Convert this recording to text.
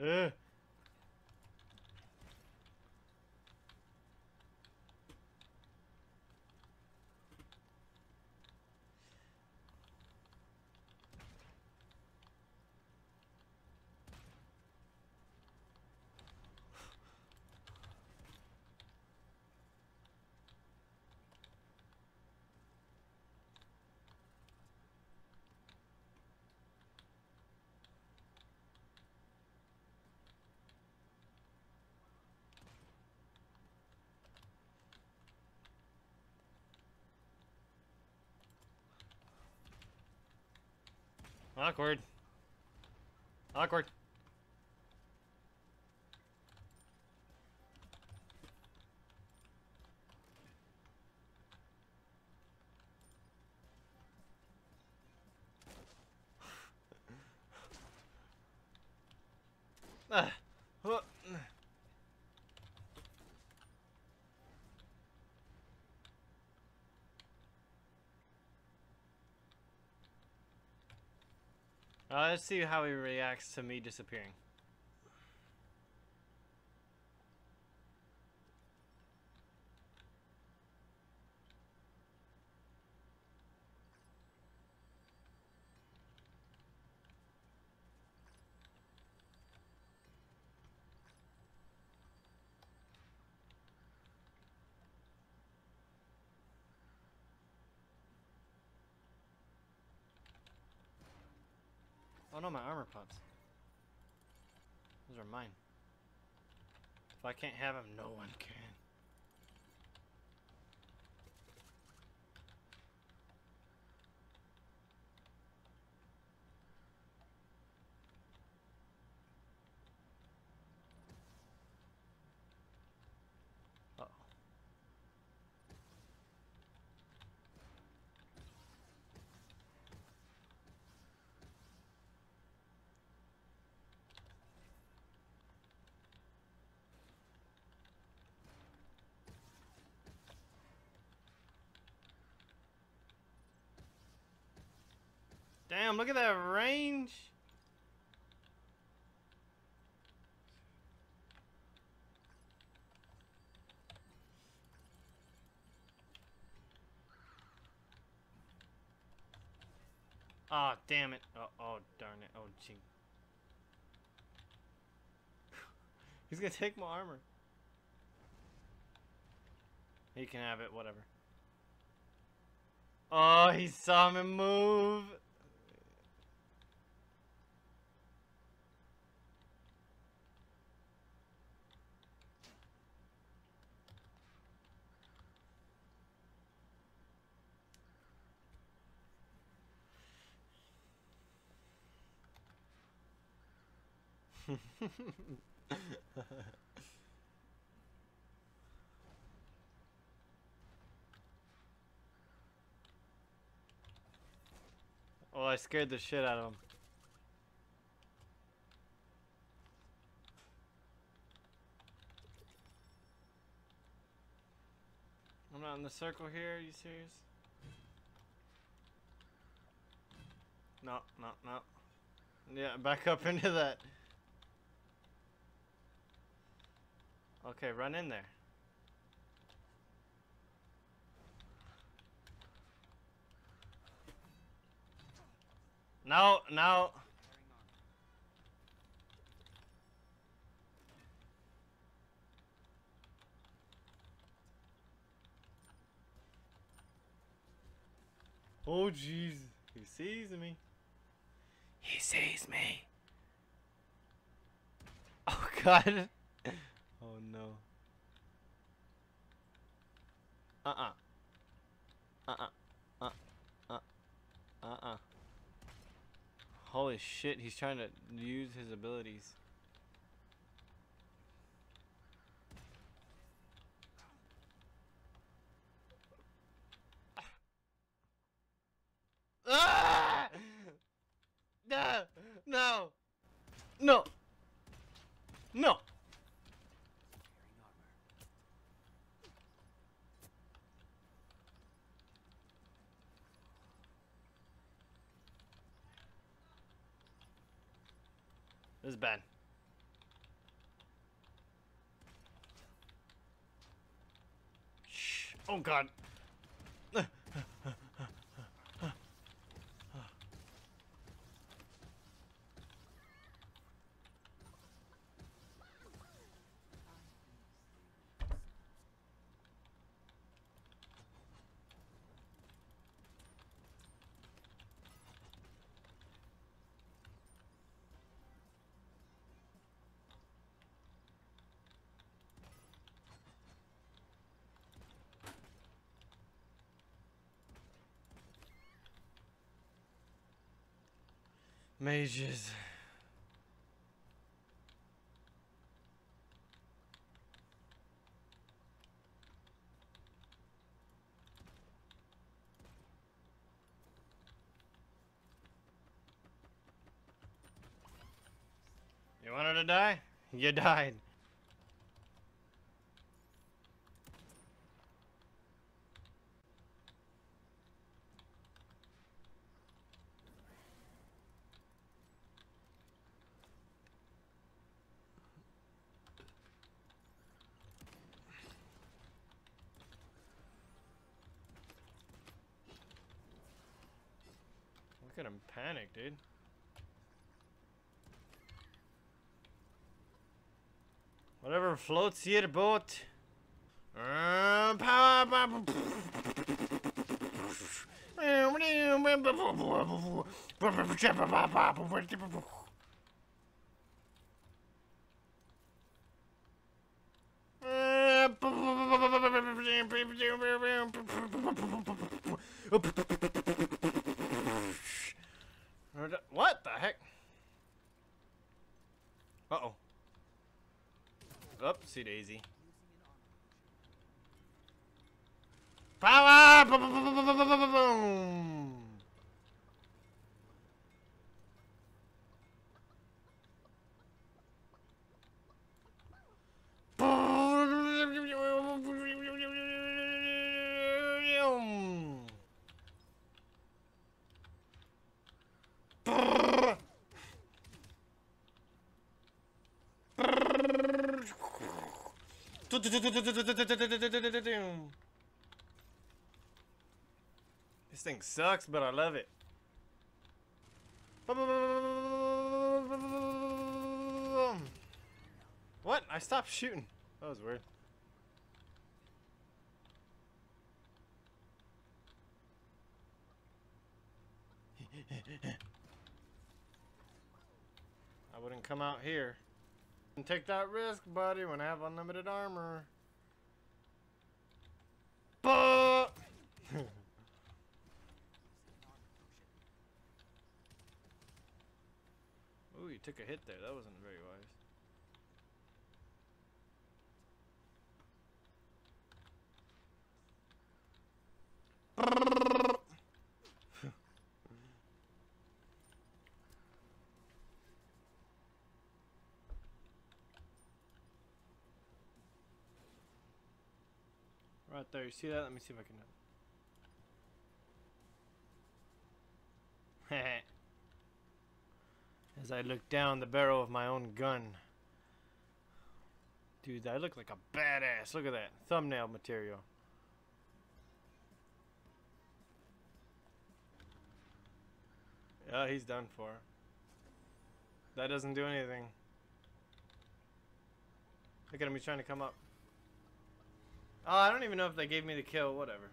Ugh. Awkward. Awkward. Ah. Uh, let's see how he reacts to me disappearing. Oh no, my armor pots. Those are mine. If I can't have them, no one can. Damn, look at that range. Ah, damn it. Oh, oh, darn it. Oh, gee. He's gonna take my armor. He can have it, whatever. Oh, he saw me move. oh, I scared the shit out of him. I'm not in the circle here, are you serious? No, no, no. Yeah, back up into that. Okay, run in there. No, no. Oh jeez, he sees me. He sees me. Oh god. Oh no. Uh-uh. Uh-uh. Uh uh uh uh. Holy shit, he's trying to use his abilities. This is Ben. Shh. Oh god. Mages. You wanted to die? You died. Look at him panic, dude. Whatever floats your boat. Uh. What the heck? Uh oh. Oopsie daisy. Power! This thing sucks, but I love it. What? I stopped shooting. That was weird. I wouldn't come out here. And take that risk, buddy, when I have unlimited armor. But Ooh, you took a hit there. That wasn't very wise. Right there, you see that? Let me see if I can. As I look down the barrel of my own gun. Dude, I look like a badass. Look at that. Thumbnail material. Yeah, he's done for. That doesn't do anything. Look at him, he's trying to come up. Oh, I don't even know if they gave me the kill. Whatever.